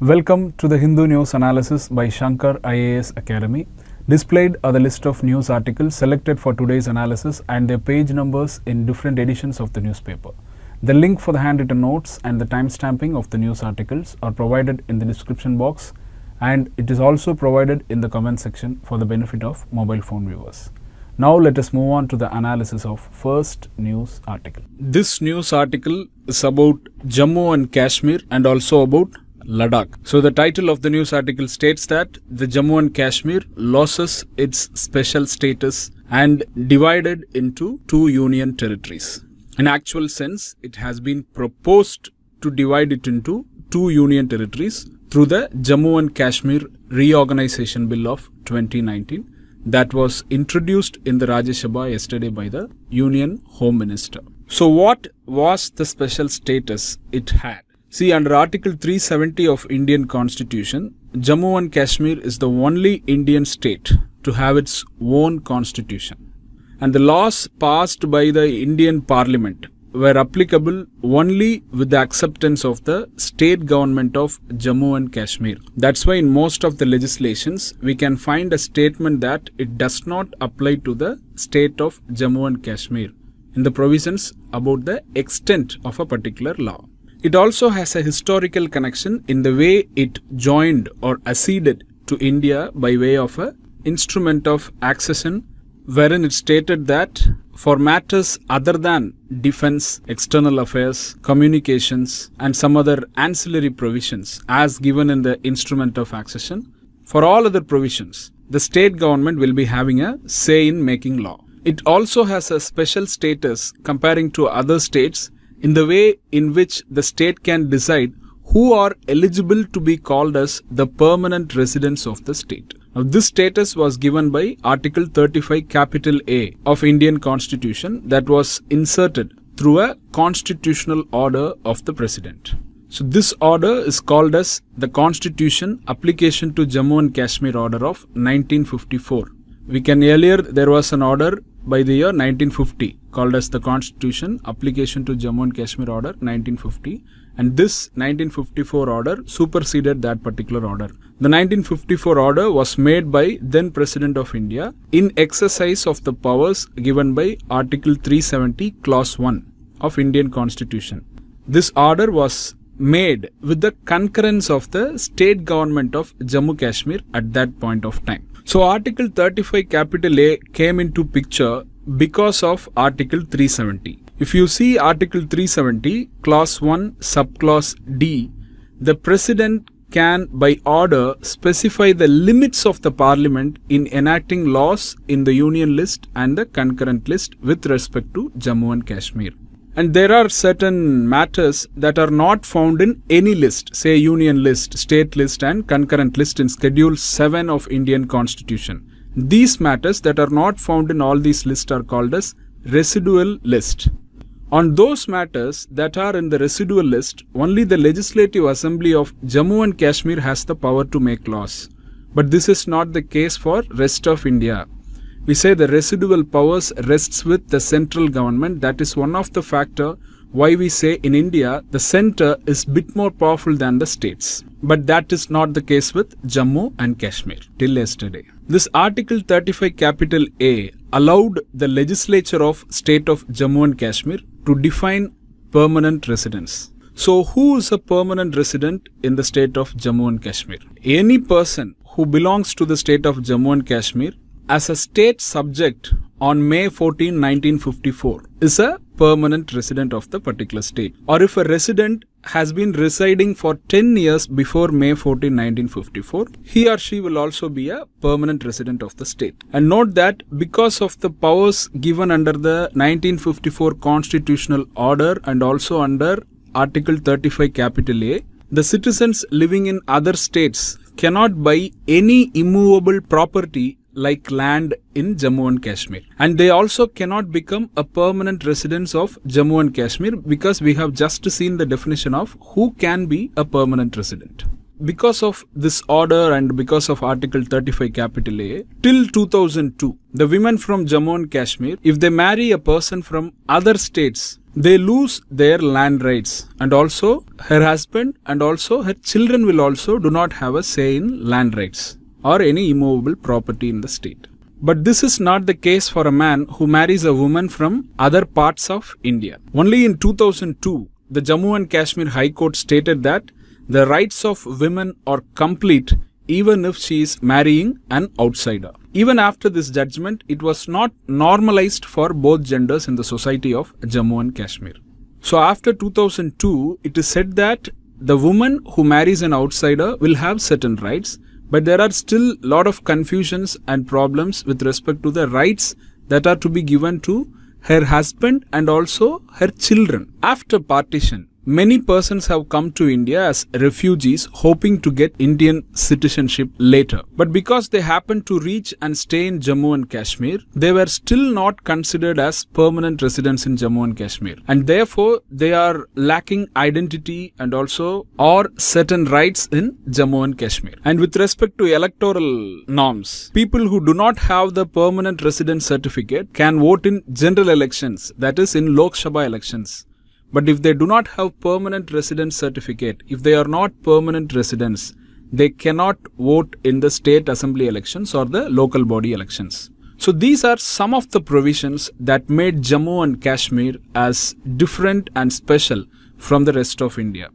Welcome to the Hindu News Analysis by Shankar IAS Academy. Displayed are the list of news articles selected for today's analysis and their page numbers in different editions of the newspaper. The link for the handwritten notes and the timestamping of the news articles are provided in the description box and it is also provided in the comment section for the benefit of mobile phone viewers. Now let us move on to the analysis of first news article. This news article is about Jammu and Kashmir and also about Ladakh. So the title of the news article states that the Jammu and Kashmir loses its special status and divided into two union territories. In actual sense, it has been proposed to divide it into two union territories through the Jammu and Kashmir Reorganization Bill of 2019 that was introduced in the Rajya Sabha yesterday by the Union Home Minister. So what was the special status it had? See, under Article 370 of Indian Constitution, Jammu and Kashmir is the only Indian state to have its own constitution. And the laws passed by the Indian Parliament were applicable only with the acceptance of the state government of Jammu and Kashmir. That's why in most of the legislations we can find a statement that it does not apply to the state of Jammu and Kashmir in the provisions about the extent of a particular law. It also has a historical connection in the way it joined or acceded to India by way of a instrument of accession wherein it stated that for matters other than defense, external affairs, communications and some other ancillary provisions as given in the instrument of accession, for all other provisions, the state government will be having a say in making law. It also has a special status comparing to other states in the way in which the state can decide who are eligible to be called as the permanent residents of the state. Now, this status was given by Article 35 capital A of Indian Constitution that was inserted through a constitutional order of the President. So, this order is called as the Constitution Application to Jammu and Kashmir Order of 1954. We can earlier there was an order by the year 1950 called as the Constitution Application to Jammu and Kashmir Order 1950 and this 1954 order superseded that particular order. The 1954 order was made by then President of India in exercise of the powers given by Article 370 Clause 1 of Indian Constitution. This order was made with the concurrence of the state government of Jammu Kashmir at that point of time. So Article 35 capital A came into picture because of Article 370. If you see Article 370, Clause 1, Subclause D, the President can by order specify the limits of the Parliament in enacting laws in the Union list and the concurrent list with respect to Jammu and Kashmir. And there are certain matters that are not found in any list, say Union list, State list and concurrent list in Schedule 7 of Indian Constitution. These matters that are not found in all these lists are called as residual list. On those matters that are in the residual list, only the Legislative Assembly of Jammu and Kashmir has the power to make laws. But this is not the case for rest of India. We say the residual powers rests with the central government. That is one of the factor why we say in India the center is bit more powerful than the states. But that is not the case with Jammu and Kashmir till yesterday. This Article 35 capital A allowed the legislature of state of Jammu and Kashmir to define permanent residence. So who is a permanent resident in the state of Jammu and Kashmir? Any person who belongs to the state of Jammu and Kashmir as a state subject on May 14, 1954 is a permanent resident of the particular state. Or if a resident has been residing for 10 years before May 14, 1954, he or she will also be a permanent resident of the state. And note that because of the powers given under the 1954 constitutional order and also under Article 35 capital A, the citizens living in other states cannot buy any immovable property like land in Jammu and Kashmir. And they also cannot become a permanent residence of Jammu and Kashmir because we have just seen the definition of who can be a permanent resident. Because of this order and because of Article 35 capital A, till 2002, the women from Jammu and Kashmir, if they marry a person from other states, they lose their land rights and also her husband and also her children will also do not have a say in land rights or any immovable property in the state. But this is not the case for a man who marries a woman from other parts of India. Only in 2002, the Jammu and Kashmir High Court stated that the rights of women are complete even if she is marrying an outsider. Even after this judgment, it was not normalized for both genders in the society of Jammu and Kashmir. So after 2002, it is said that the woman who marries an outsider will have certain rights, but there are still a lot of confusions and problems with respect to the rights that are to be given to her husband and also her children. After partition, Many persons have come to India as refugees hoping to get Indian citizenship later. But because they happened to reach and stay in Jammu and Kashmir, they were still not considered as permanent residents in Jammu and Kashmir. And therefore, they are lacking identity and also or certain rights in Jammu and Kashmir. And with respect to electoral norms, people who do not have the permanent resident certificate can vote in general elections, that is in Lok Sabha elections. But if they do not have permanent residence certificate, if they are not permanent residents, they cannot vote in the state assembly elections or the local body elections. So these are some of the provisions that made Jammu and Kashmir as different and special from the rest of India.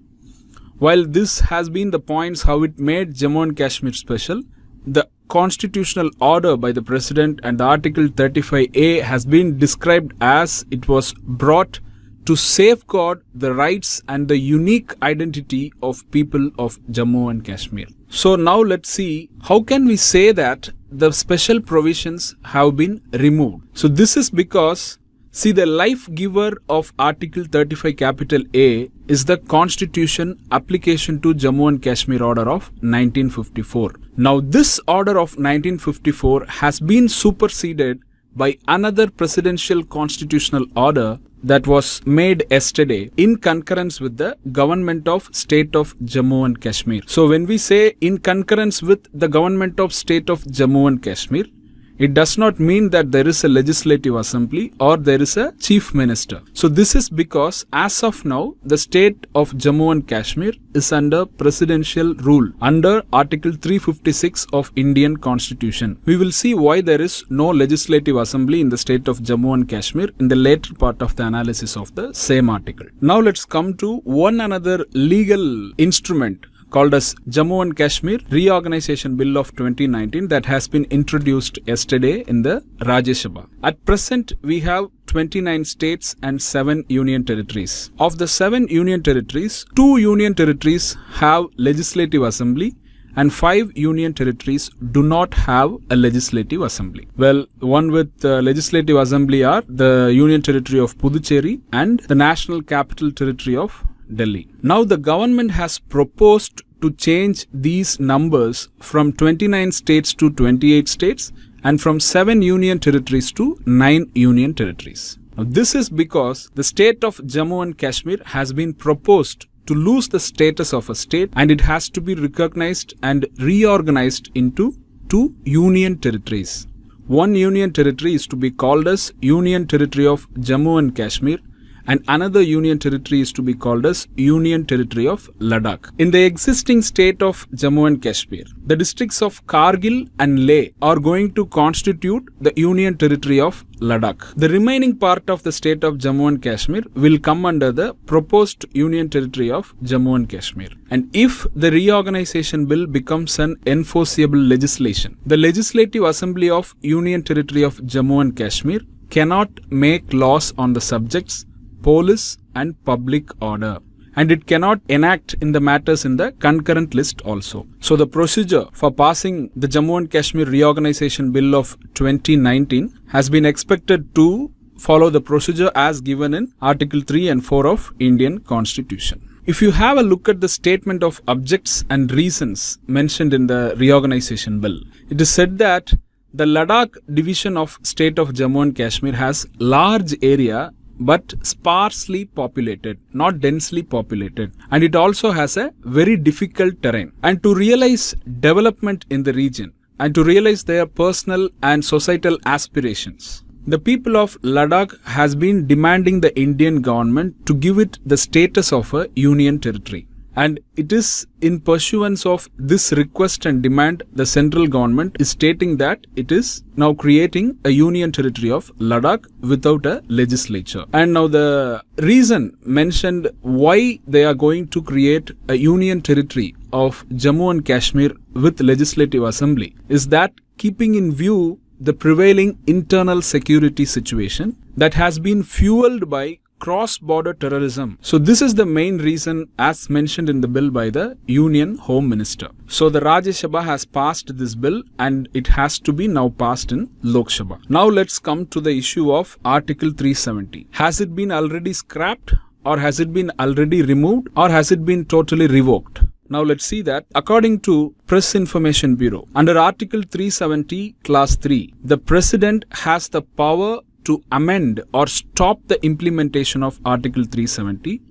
While this has been the points how it made Jammu and Kashmir special, the constitutional order by the president and the article 35a has been described as it was brought to safeguard the rights and the unique identity of people of Jammu and Kashmir. So now let's see how can we say that the special provisions have been removed. So this is because see the life giver of article 35 capital A is the constitution application to Jammu and Kashmir order of 1954. Now this order of 1954 has been superseded by another presidential constitutional order that was made yesterday in concurrence with the government of state of Jammu and Kashmir. So when we say in concurrence with the government of state of Jammu and Kashmir, it does not mean that there is a legislative assembly or there is a chief minister. So this is because as of now, the state of Jammu and Kashmir is under presidential rule under Article 356 of Indian Constitution. We will see why there is no legislative assembly in the state of Jammu and Kashmir in the later part of the analysis of the same article. Now let's come to one another legal instrument called as Jammu and Kashmir Reorganization Bill of 2019 that has been introduced yesterday in the Rajya Sabha. At present, we have 29 states and 7 union territories. Of the 7 union territories, 2 union territories have legislative assembly and 5 union territories do not have a legislative assembly. Well, one with uh, legislative assembly are the union territory of Puducherry and the national capital territory of Delhi. Now the government has proposed to change these numbers from 29 states to 28 states and from 7 union territories to 9 union territories. Now, this is because the state of Jammu and Kashmir has been proposed to lose the status of a state and it has to be recognized and reorganized into two union territories. One union territory is to be called as Union Territory of Jammu and Kashmir and another union territory is to be called as Union Territory of Ladakh. In the existing state of Jammu and Kashmir, the districts of Kargil and Leh are going to constitute the Union Territory of Ladakh. The remaining part of the state of Jammu and Kashmir will come under the proposed Union Territory of Jammu and Kashmir. And if the reorganization bill becomes an enforceable legislation, the Legislative Assembly of Union Territory of Jammu and Kashmir cannot make laws on the subjects police and public order and it cannot enact in the matters in the concurrent list also. So the procedure for passing the Jammu and Kashmir Reorganization Bill of 2019 has been expected to follow the procedure as given in Article 3 and 4 of Indian Constitution. If you have a look at the statement of objects and reasons mentioned in the reorganization bill, it is said that the Ladakh division of state of Jammu and Kashmir has large area but sparsely populated, not densely populated. And it also has a very difficult terrain. And to realize development in the region and to realize their personal and societal aspirations, The people of Ladakh has been demanding the Indian government to give it the status of a union territory. And it is in pursuance of this request and demand the central government is stating that it is now creating a union territory of Ladakh without a legislature. And now the reason mentioned why they are going to create a union territory of Jammu and Kashmir with legislative assembly is that keeping in view the prevailing internal security situation that has been fueled by cross-border terrorism. So this is the main reason as mentioned in the bill by the Union Home Minister. So the Rajya Sabha has passed this bill and it has to be now passed in Lok Sabha. Now let's come to the issue of Article 370. Has it been already scrapped or has it been already removed or has it been totally revoked? Now let's see that according to Press Information Bureau, under Article 370 Class 3, the President has the power to amend or stop the implementation of Article 370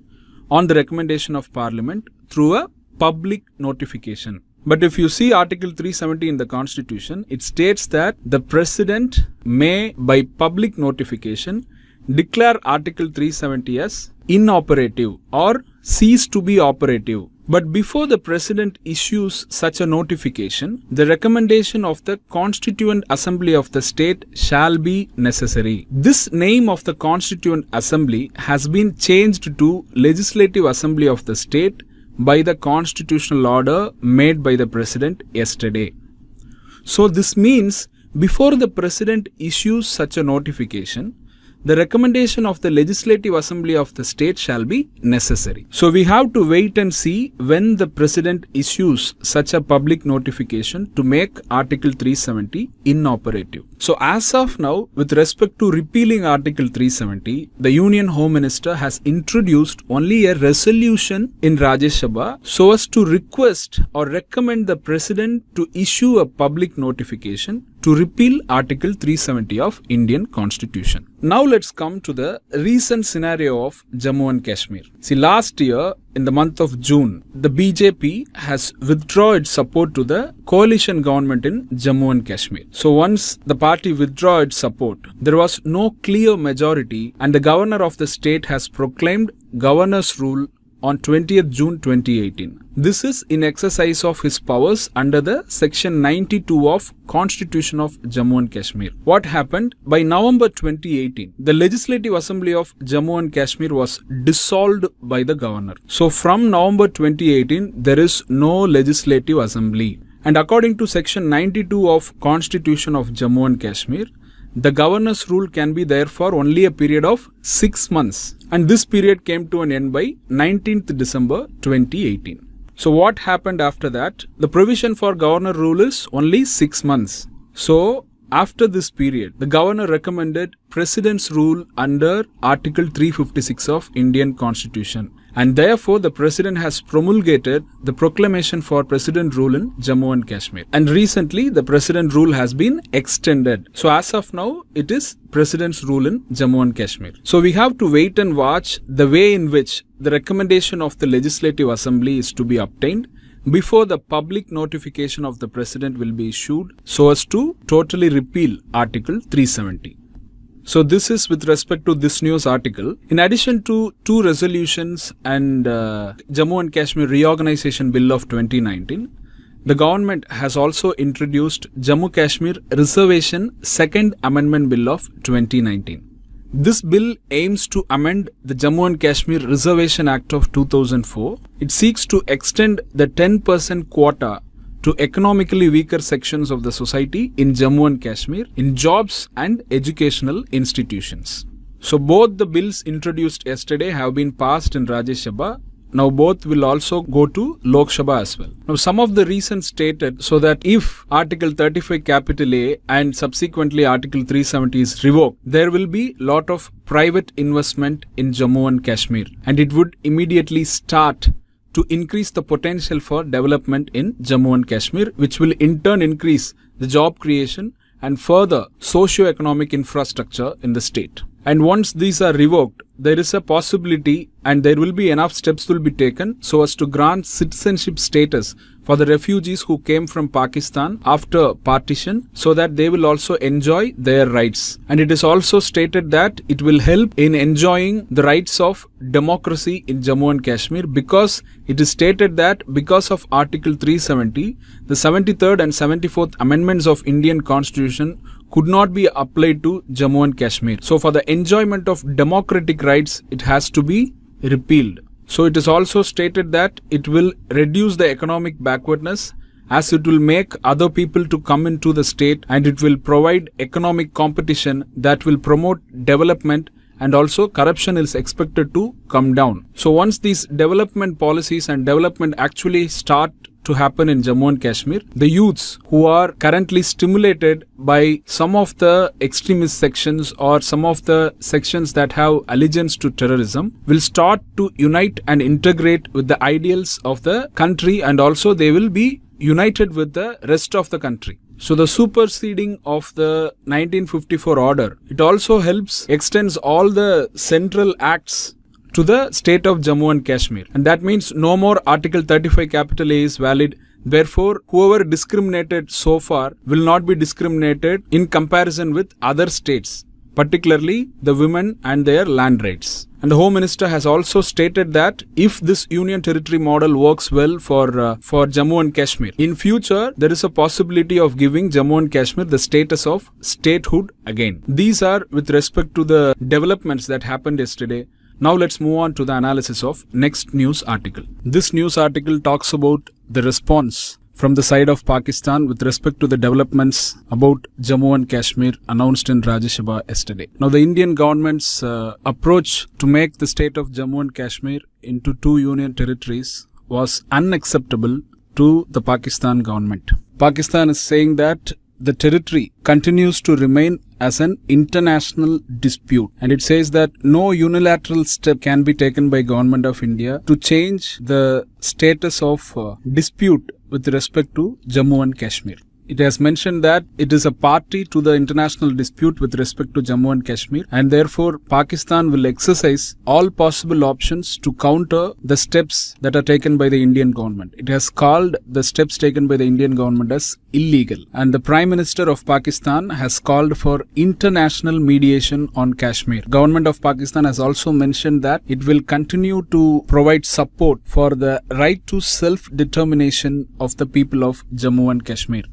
on the recommendation of Parliament through a public notification. But if you see Article 370 in the Constitution, it states that the President may, by public notification, declare Article 370 as inoperative or cease to be operative but before the President issues such a notification, the recommendation of the Constituent Assembly of the state shall be necessary. This name of the Constituent Assembly has been changed to Legislative Assembly of the state by the constitutional order made by the President yesterday. So this means before the President issues such a notification, the recommendation of the Legislative Assembly of the state shall be necessary. So we have to wait and see when the President issues such a public notification to make Article 370 inoperative. So as of now, with respect to repealing Article 370, the Union Home Minister has introduced only a resolution in Rajya Sabha so as to request or recommend the President to issue a public notification to repeal Article 370 of Indian Constitution. Now let's come to the recent scenario of Jammu and Kashmir. See, last year in the month of June, the BJP has withdrawn its support to the coalition government in Jammu and Kashmir. So once the party withdrew its support, there was no clear majority and the governor of the state has proclaimed governor's rule on 20th June 2018. This is in exercise of his powers under the section 92 of Constitution of Jammu and Kashmir. What happened? By November 2018, the Legislative Assembly of Jammu and Kashmir was dissolved by the governor. So from November 2018, there is no Legislative Assembly. And according to section 92 of Constitution of Jammu and Kashmir, the governor's rule can be there for only a period of 6 months and this period came to an end by 19th December 2018. So what happened after that? The provision for governor rule is only 6 months. So after this period, the governor recommended president's rule under Article 356 of Indian Constitution and therefore the president has promulgated the proclamation for president rule in Jammu and Kashmir. And recently the president rule has been extended. So as of now it is president's rule in Jammu and Kashmir. So we have to wait and watch the way in which the recommendation of the legislative assembly is to be obtained before the public notification of the president will be issued so as to totally repeal article 370. So this is with respect to this news article. In addition to two resolutions and uh, Jammu and Kashmir Reorganization Bill of 2019, the government has also introduced Jammu Kashmir Reservation Second Amendment Bill of 2019. This bill aims to amend the Jammu and Kashmir Reservation Act of 2004. It seeks to extend the 10% quota to economically weaker sections of the society in Jammu and Kashmir in jobs and educational institutions. So both the bills introduced yesterday have been passed in Rajya Sabha. Now both will also go to Lok Sabha as well. Now some of the reasons stated so that if Article 35 capital A and subsequently Article 370 is revoked, there will be lot of private investment in Jammu and Kashmir and it would immediately start to increase the potential for development in Jammu and Kashmir, which will in turn increase the job creation and further socio-economic infrastructure in the state. And once these are revoked, there is a possibility and there will be enough steps will be taken so as to grant citizenship status for the refugees who came from Pakistan after partition so that they will also enjoy their rights. And it is also stated that it will help in enjoying the rights of democracy in Jammu and Kashmir because it is stated that because of Article 370, the 73rd and 74th amendments of Indian Constitution could not be applied to Jammu and Kashmir. So for the enjoyment of democratic rights, it has to be repealed. So it is also stated that it will reduce the economic backwardness as it will make other people to come into the state and it will provide economic competition that will promote development and also corruption is expected to come down. So once these development policies and development actually start to happen in Jammu and Kashmir. The youths who are currently stimulated by some of the extremist sections or some of the sections that have allegiance to terrorism will start to unite and integrate with the ideals of the country and also they will be united with the rest of the country. So the superseding of the 1954 order, it also helps extends all the central acts to the state of Jammu and Kashmir. And that means no more Article 35 capital A is valid. Therefore, whoever discriminated so far will not be discriminated in comparison with other states, particularly the women and their land rights. And the Home Minister has also stated that if this Union Territory model works well for uh, for Jammu and Kashmir, in future there is a possibility of giving Jammu and Kashmir the status of statehood again. These are with respect to the developments that happened yesterday. Now let's move on to the analysis of next news article. This news article talks about the response from the side of Pakistan with respect to the developments about Jammu and Kashmir announced in Rajya yesterday. Now the Indian government's uh, approach to make the state of Jammu and Kashmir into two union territories was unacceptable to the Pakistan government. Pakistan is saying that the territory continues to remain as an international dispute. And it says that no unilateral step can be taken by government of india to change the status of uh, dispute with respect to jammu and kashmir it has mentioned that it is a party to the international dispute with respect to Jammu and Kashmir and therefore Pakistan will exercise all possible options to counter the steps that are taken by the Indian government. It has called the steps taken by the Indian government as illegal and the Prime Minister of Pakistan has called for international mediation on Kashmir. Government of Pakistan has also mentioned that it will continue to provide support for the right to self-determination of the people of Jammu and Kashmir.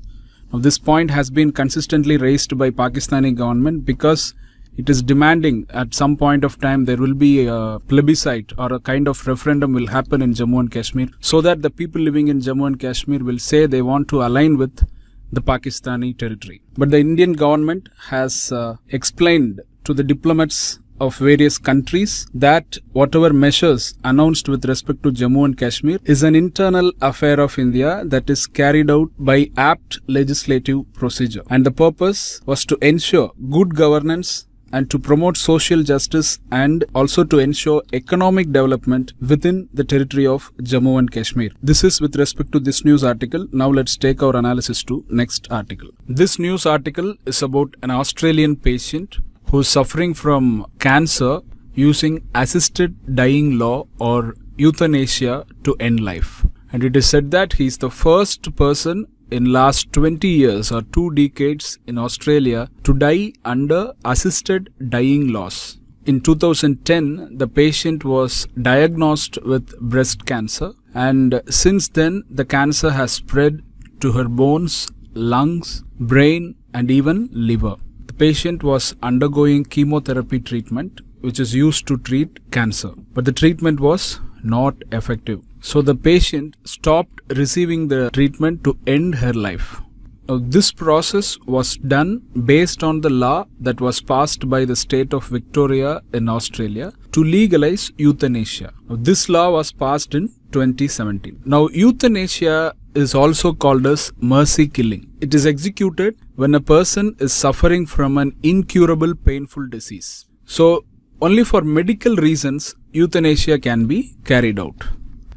Now, this point has been consistently raised by Pakistani government because it is demanding at some point of time there will be a plebiscite or a kind of referendum will happen in Jammu and Kashmir so that the people living in Jammu and Kashmir will say they want to align with the Pakistani territory. But the Indian government has uh, explained to the diplomats of various countries that whatever measures announced with respect to Jammu and Kashmir is an internal affair of India that is carried out by apt legislative procedure. And the purpose was to ensure good governance and to promote social justice and also to ensure economic development within the territory of Jammu and Kashmir. This is with respect to this news article. Now let's take our analysis to next article. This news article is about an Australian patient who is suffering from cancer using assisted dying law or euthanasia to end life. And it is said that he is the first person in last 20 years or two decades in Australia to die under assisted dying laws. In 2010, the patient was diagnosed with breast cancer and since then the cancer has spread to her bones, lungs, brain and even liver patient was undergoing chemotherapy treatment which is used to treat cancer. But the treatment was not effective. So the patient stopped receiving the treatment to end her life. Now, this process was done based on the law that was passed by the state of Victoria in Australia to legalize euthanasia. Now, this law was passed in 2017. Now, euthanasia is also called as mercy killing. It is executed when a person is suffering from an incurable painful disease. So, only for medical reasons, euthanasia can be carried out.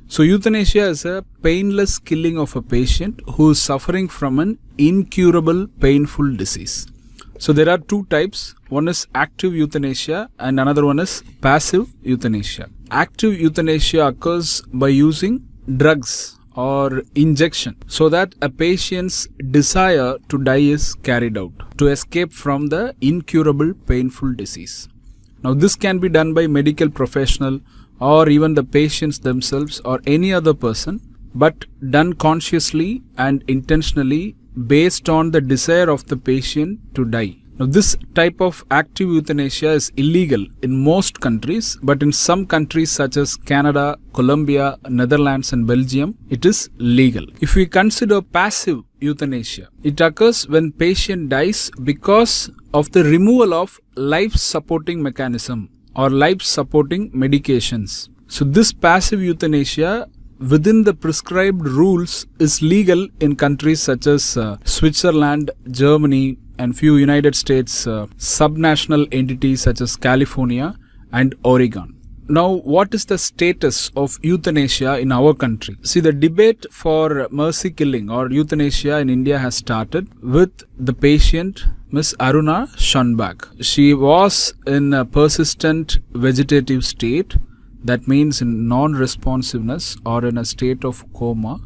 So, euthanasia is a painless killing of a patient who is suffering from an incurable painful disease. So, there are two types. One is active euthanasia and another one is passive euthanasia. Active euthanasia occurs by using drugs or injection so that a patient's desire to die is carried out to escape from the incurable painful disease. Now this can be done by medical professional or even the patients themselves or any other person but done consciously and intentionally based on the desire of the patient to die. Now, this type of active euthanasia is illegal in most countries, but in some countries such as Canada, Colombia, Netherlands, and Belgium, it is legal. If we consider passive euthanasia, it occurs when patient dies because of the removal of life supporting mechanism or life supporting medications. So, this passive euthanasia within the prescribed rules is legal in countries such as uh, Switzerland, Germany, and few United States uh, subnational entities such as California and Oregon. Now, what is the status of euthanasia in our country? See, the debate for mercy killing or euthanasia in India has started with the patient Miss Aruna Shanbaug. She was in a persistent vegetative state, that means in non responsiveness or in a state of coma,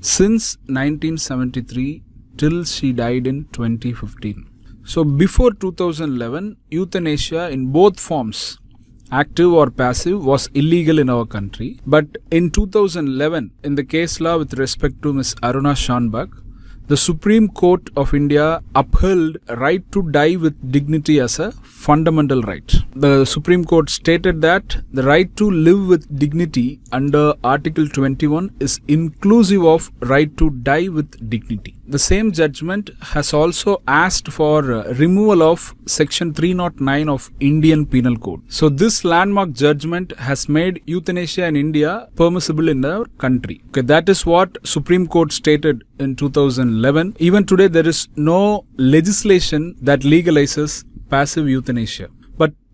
since 1973 till she died in 2015. So before 2011, euthanasia in both forms, active or passive, was illegal in our country. But in 2011, in the case law with respect to Ms. Aruna Shanbaug, the Supreme Court of India upheld right to die with dignity as a fundamental right. The Supreme Court stated that the right to live with dignity under Article 21 is inclusive of right to die with dignity. The same judgment has also asked for uh, removal of section 309 of Indian Penal Code. So this landmark judgment has made euthanasia in India permissible in the country. Okay, that is what Supreme Court stated in 2011. Even today there is no legislation that legalizes passive euthanasia.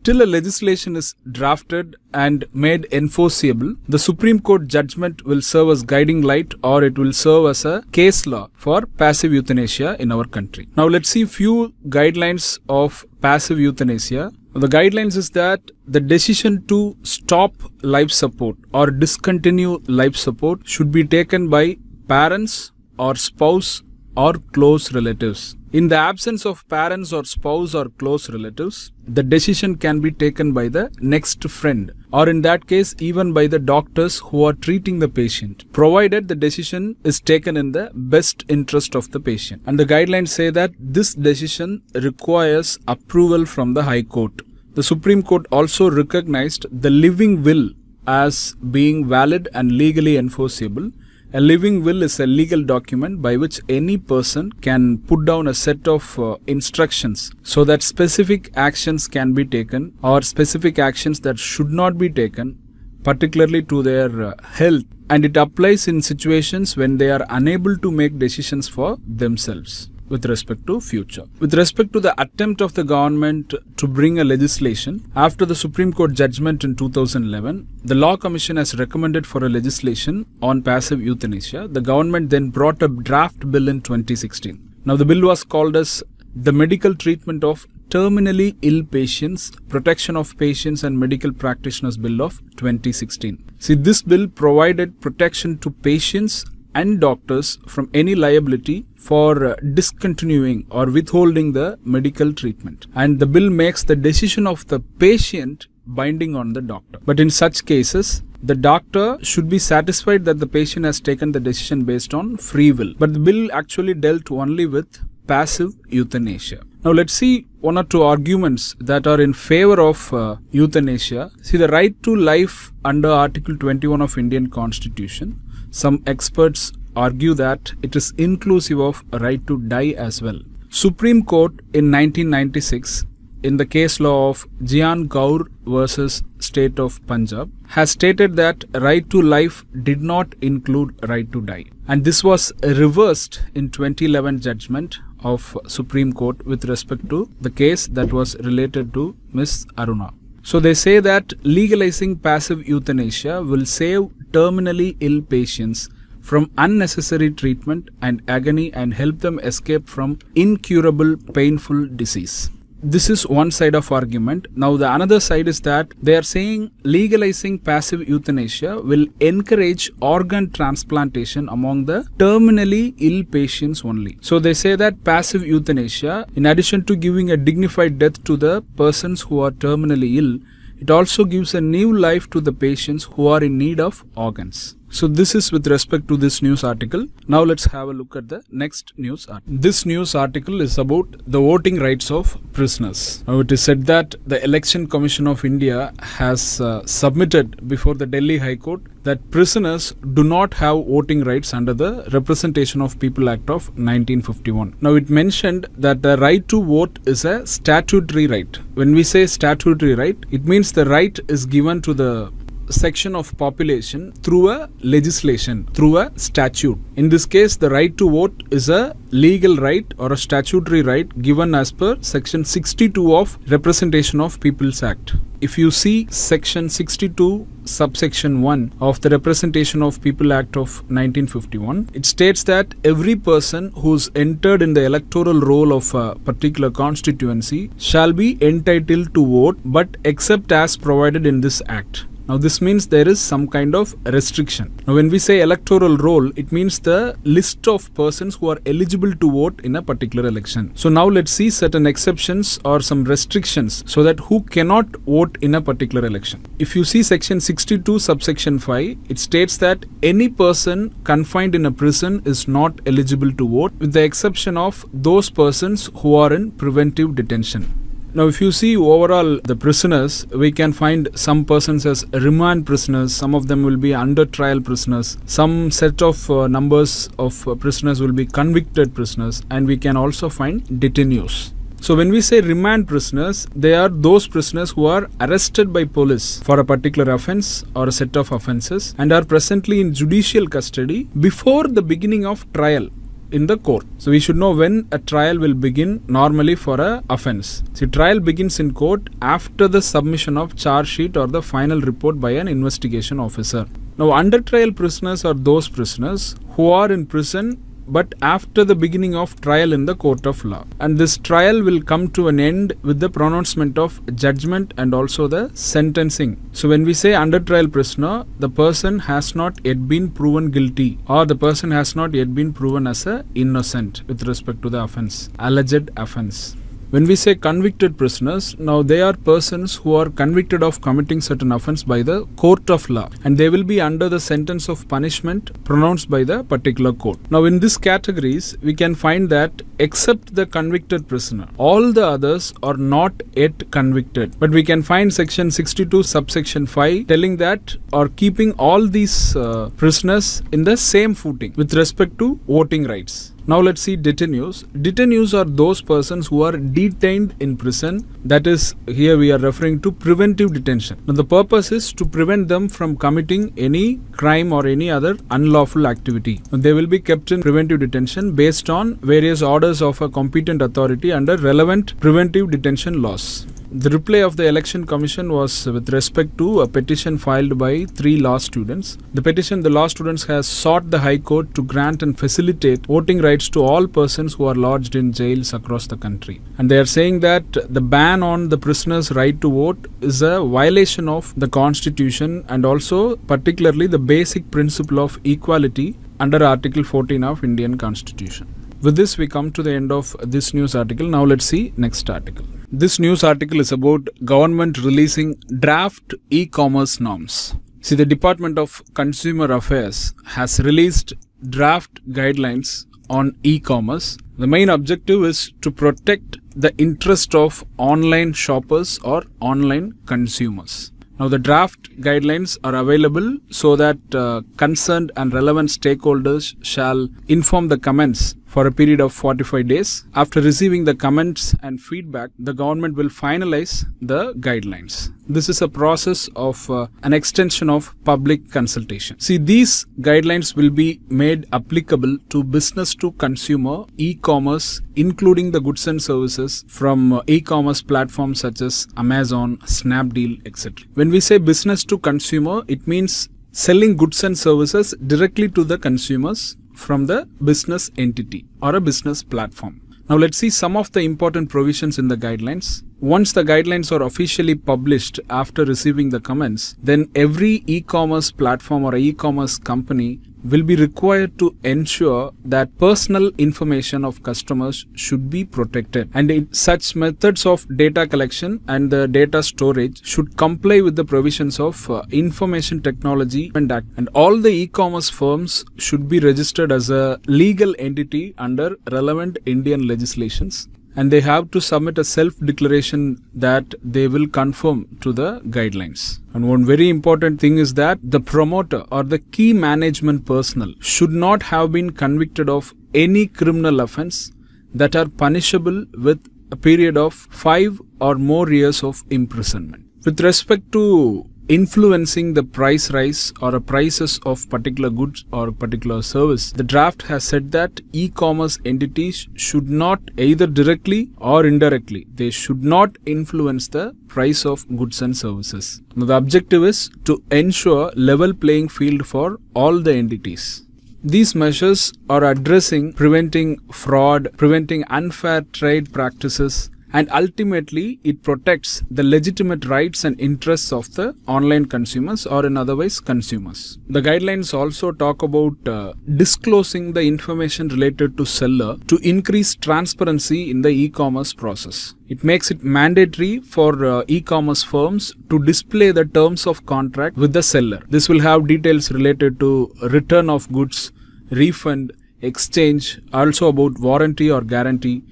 Till a legislation is drafted and made enforceable, the Supreme Court judgment will serve as guiding light or it will serve as a case law for passive euthanasia in our country. Now let's see few guidelines of passive euthanasia. The guidelines is that the decision to stop life support or discontinue life support should be taken by parents or spouse or close relatives. In the absence of parents or spouse or close relatives, the decision can be taken by the next friend or in that case even by the doctors who are treating the patient, provided the decision is taken in the best interest of the patient. And the guidelines say that this decision requires approval from the High Court. The Supreme Court also recognized the living will as being valid and legally enforceable a living will is a legal document by which any person can put down a set of uh, instructions so that specific actions can be taken or specific actions that should not be taken particularly to their uh, health. And it applies in situations when they are unable to make decisions for themselves with respect to future. With respect to the attempt of the government to bring a legislation, after the Supreme Court judgment in 2011, the Law Commission has recommended for a legislation on passive euthanasia. The government then brought a draft bill in 2016. Now the bill was called as the medical treatment of terminally ill patients, protection of patients and medical practitioners bill of 2016. See, this bill provided protection to patients and doctors from any liability for uh, discontinuing or withholding the medical treatment. And the bill makes the decision of the patient binding on the doctor. But in such cases, the doctor should be satisfied that the patient has taken the decision based on free will. But the bill actually dealt only with passive euthanasia. Now let's see one or two arguments that are in favor of uh, euthanasia. See the right to life under Article 21 of Indian Constitution. Some experts argue that it is inclusive of a right to die as well. Supreme Court in 1996 in the case law of Gian Kaur versus State of Punjab has stated that right to life did not include right to die and this was reversed in 2011 judgment of Supreme Court with respect to the case that was related to Miss Aruna. So they say that legalizing passive euthanasia will save terminally ill patients from unnecessary treatment and agony and help them escape from incurable painful disease. This is one side of argument. Now the another side is that they are saying legalizing passive euthanasia will encourage organ transplantation among the terminally ill patients only. So they say that passive euthanasia, in addition to giving a dignified death to the persons who are terminally ill, it also gives a new life to the patients who are in need of organs. So this is with respect to this news article. Now let's have a look at the next news article. This news article is about the voting rights of prisoners. Now it is said that the Election Commission of India has uh, submitted before the Delhi High Court that prisoners do not have voting rights under the Representation of People Act of 1951. Now it mentioned that the right to vote is a statutory right. When we say statutory right, it means the right is given to the section of population through a legislation, through a statute. In this case, the right to vote is a legal right or a statutory right given as per section 62 of Representation of People's Act. If you see section 62 subsection 1 of the Representation of People Act of 1951, it states that every person who's entered in the electoral roll of a particular constituency shall be entitled to vote but except as provided in this act. Now this means there is some kind of restriction. Now when we say electoral roll, it means the list of persons who are eligible to vote in a particular election. So now let's see certain exceptions or some restrictions so that who cannot vote in a particular election. If you see section 62 subsection 5, it states that any person confined in a prison is not eligible to vote with the exception of those persons who are in preventive detention. Now, if you see overall the prisoners, we can find some persons as remand prisoners, some of them will be under trial prisoners, some set of uh, numbers of uh, prisoners will be convicted prisoners, and we can also find detainees. So when we say remand prisoners, they are those prisoners who are arrested by police for a particular offense or a set of offenses and are presently in judicial custody before the beginning of trial in the court. So we should know when a trial will begin normally for a offense. See trial begins in court after the submission of charge sheet or the final report by an investigation officer. Now under trial prisoners are those prisoners who are in prison but after the beginning of trial in the court of law. And this trial will come to an end with the pronouncement of judgment and also the sentencing. So when we say under trial prisoner, the person has not yet been proven guilty or the person has not yet been proven as a innocent with respect to the offense, alleged offense. When we say convicted prisoners, now they are persons who are convicted of committing certain offense by the court of law and they will be under the sentence of punishment pronounced by the particular court. Now in these categories, we can find that except the convicted prisoner, all the others are not yet convicted. But we can find section 62 subsection 5 telling that or keeping all these uh, prisoners in the same footing with respect to voting rights. Now let's see detainees. Detainees are those persons who are detained in prison. That is, here we are referring to preventive detention. Now the purpose is to prevent them from committing any crime or any other unlawful activity. They will be kept in preventive detention based on various orders of a competent authority under relevant preventive detention laws. The reply of the election commission was with respect to a petition filed by three law students. The petition the law students has sought the High Court to grant and facilitate voting rights to all persons who are lodged in jails across the country. And they are saying that the ban on the prisoner's right to vote is a violation of the constitution and also particularly the basic principle of equality under Article 14 of Indian Constitution. With this we come to the end of this news article. Now let's see next article. This news article is about government releasing draft e-commerce norms. See, the Department of Consumer Affairs has released draft guidelines on e-commerce. The main objective is to protect the interest of online shoppers or online consumers. Now, the draft guidelines are available so that uh, concerned and relevant stakeholders shall inform the comments for a period of 45 days. After receiving the comments and feedback, the government will finalize the guidelines. This is a process of uh, an extension of public consultation. See, these guidelines will be made applicable to business to consumer e-commerce, including the goods and services from uh, e-commerce platforms such as Amazon, Snapdeal, etc. When we say business to consumer, it means selling goods and services directly to the consumers from the business entity or a business platform. Now let's see some of the important provisions in the guidelines. Once the guidelines are officially published after receiving the comments, then every e-commerce platform or e-commerce company will be required to ensure that personal information of customers should be protected. And such methods of data collection and the data storage should comply with the provisions of uh, information technology and act. And all the e-commerce firms should be registered as a legal entity under relevant Indian legislations and they have to submit a self declaration that they will conform to the guidelines. And one very important thing is that the promoter or the key management personnel should not have been convicted of any criminal offense that are punishable with a period of 5 or more years of imprisonment. With respect to influencing the price rise or prices of particular goods or particular service. The draft has said that e-commerce entities should not either directly or indirectly, they should not influence the price of goods and services. Now, the objective is to ensure level playing field for all the entities. These measures are addressing preventing fraud, preventing unfair trade practices, and ultimately it protects the legitimate rights and interests of the online consumers or in other ways consumers. The guidelines also talk about uh, disclosing the information related to seller to increase transparency in the e-commerce process. It makes it mandatory for uh, e-commerce firms to display the terms of contract with the seller. This will have details related to return of goods, refund, exchange, also about warranty or guarantee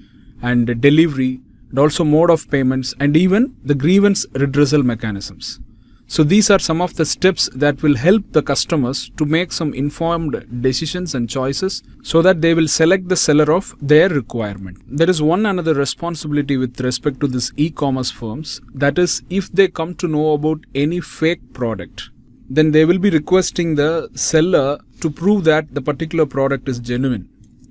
and delivery and also mode of payments and even the grievance redressal mechanisms. So these are some of the steps that will help the customers to make some informed decisions and choices so that they will select the seller of their requirement. There is one another responsibility with respect to this e-commerce firms that is if they come to know about any fake product then they will be requesting the seller to prove that the particular product is genuine.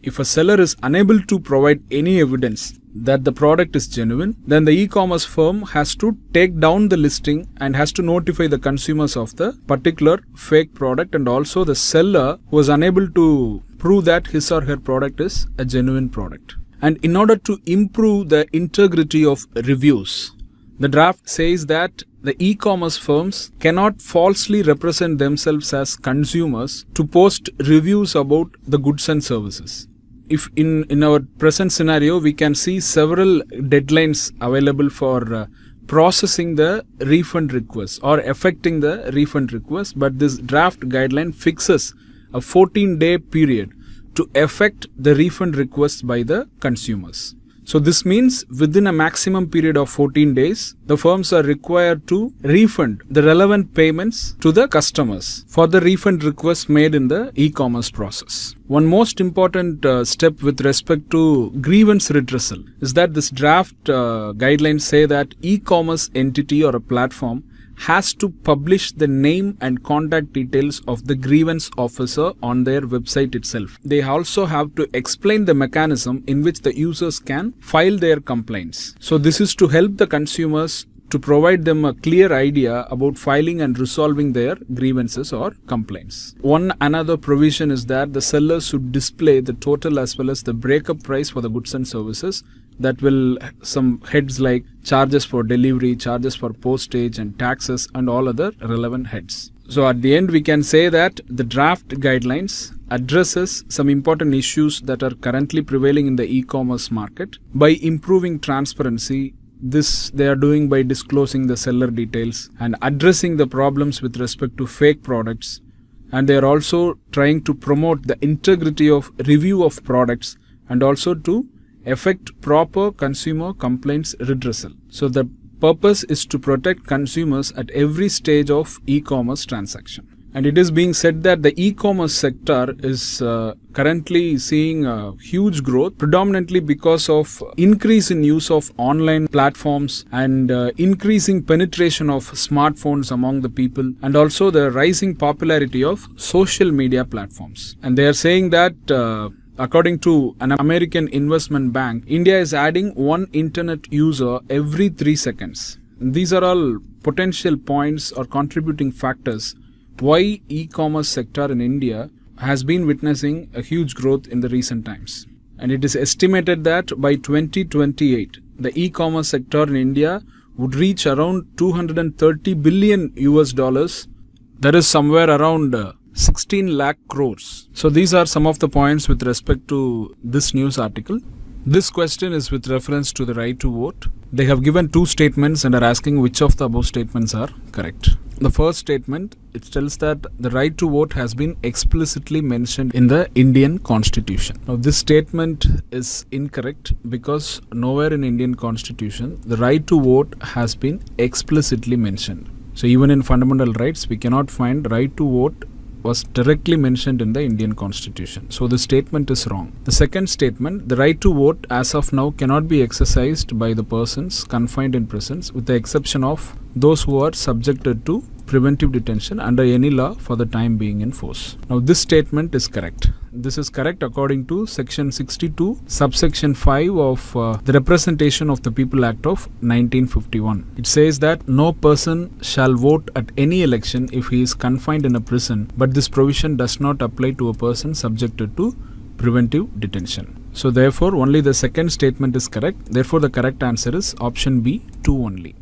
If a seller is unable to provide any evidence that the product is genuine, then the e-commerce firm has to take down the listing and has to notify the consumers of the particular fake product and also the seller was unable to prove that his or her product is a genuine product. And in order to improve the integrity of reviews, the draft says that the e-commerce firms cannot falsely represent themselves as consumers to post reviews about the goods and services if in in our present scenario we can see several deadlines available for uh, processing the refund request or affecting the refund request. But this draft guideline fixes a 14 day period to affect the refund request by the consumers so this means within a maximum period of 14 days, the firms are required to refund the relevant payments to the customers for the refund requests made in the e-commerce process. One most important uh, step with respect to grievance redressal is that this draft uh, guidelines say that e-commerce entity or a platform has to publish the name and contact details of the grievance officer on their website itself. They also have to explain the mechanism in which the users can file their complaints. So this is to help the consumers to provide them a clear idea about filing and resolving their grievances or complaints. One another provision is that the seller should display the total as well as the breakup price for the goods and services that will some heads like charges for delivery, charges for postage and taxes and all other relevant heads. So at the end we can say that the draft guidelines addresses some important issues that are currently prevailing in the e-commerce market by improving transparency this they are doing by disclosing the seller details and addressing the problems with respect to fake products and they are also trying to promote the integrity of review of products and also to effect proper consumer complaints redressal. So the purpose is to protect consumers at every stage of e-commerce transaction. And it is being said that the e-commerce sector is uh, currently seeing a huge growth, predominantly because of increase in use of online platforms and uh, increasing penetration of smartphones among the people, and also the rising popularity of social media platforms. And they are saying that. Uh, According to an American investment bank, India is adding one internet user every 3 seconds. These are all potential points or contributing factors why e-commerce sector in India has been witnessing a huge growth in the recent times. and it is estimated that by 2028 the e-commerce sector in India would reach around 230 billion US dollars. That is somewhere around uh, 16 lakh crores. So these are some of the points with respect to this news article. This question is with reference to the right to vote. They have given two statements and are asking which of the above statements are correct. The first statement it tells that the right to vote has been explicitly mentioned in the Indian constitution. Now this statement is incorrect because nowhere in Indian constitution the right to vote has been explicitly mentioned. So even in fundamental rights we cannot find right to vote was directly mentioned in the Indian constitution. So the statement is wrong. The second statement, the right to vote as of now cannot be exercised by the persons confined in prisons with the exception of those who are subjected to preventive detention under any law for the time being in force. Now this statement is correct. This is correct according to section 62 subsection 5 of uh, the Representation of the People Act of 1951. It says that no person shall vote at any election if he is confined in a prison but this provision does not apply to a person subjected to preventive detention. So therefore only the second statement is correct. Therefore the correct answer is option B 2 only.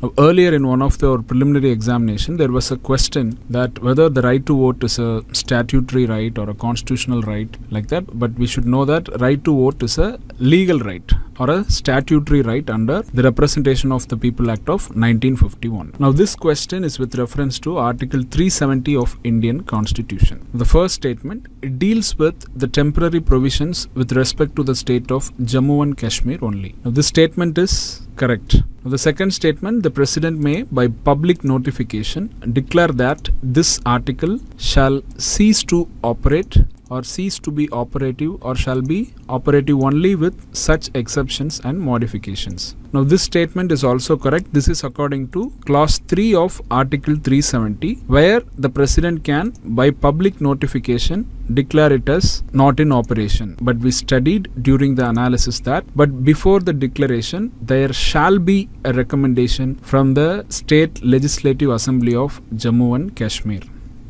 Now, earlier in one of the preliminary examination, there was a question that whether the right to vote is a statutory right or a constitutional right like that. But we should know that right to vote is a legal right or a statutory right under the Representation of the People Act of 1951. Now, this question is with reference to Article 370 of Indian Constitution. The first statement it deals with the temporary provisions with respect to the state of Jammu and Kashmir only. Now, this statement is correct. The second statement, the President may, by public notification, declare that this article shall cease to operate or cease to be operative or shall be operative only with such exceptions and modifications. Now this statement is also correct. This is according to clause 3 of article 370 where the president can by public notification declare it as not in operation. But we studied during the analysis that but before the declaration there shall be a recommendation from the state legislative assembly of Jammu and Kashmir.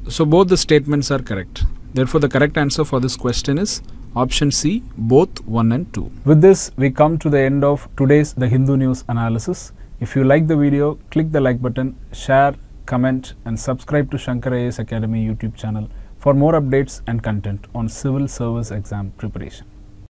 So both the statements are correct. Therefore, the correct answer for this question is option C, both 1 and 2. With this, we come to the end of today's The Hindu News analysis. If you like the video, click the like button, share, comment and subscribe to Shankar IAS Academy YouTube channel for more updates and content on civil service exam preparation.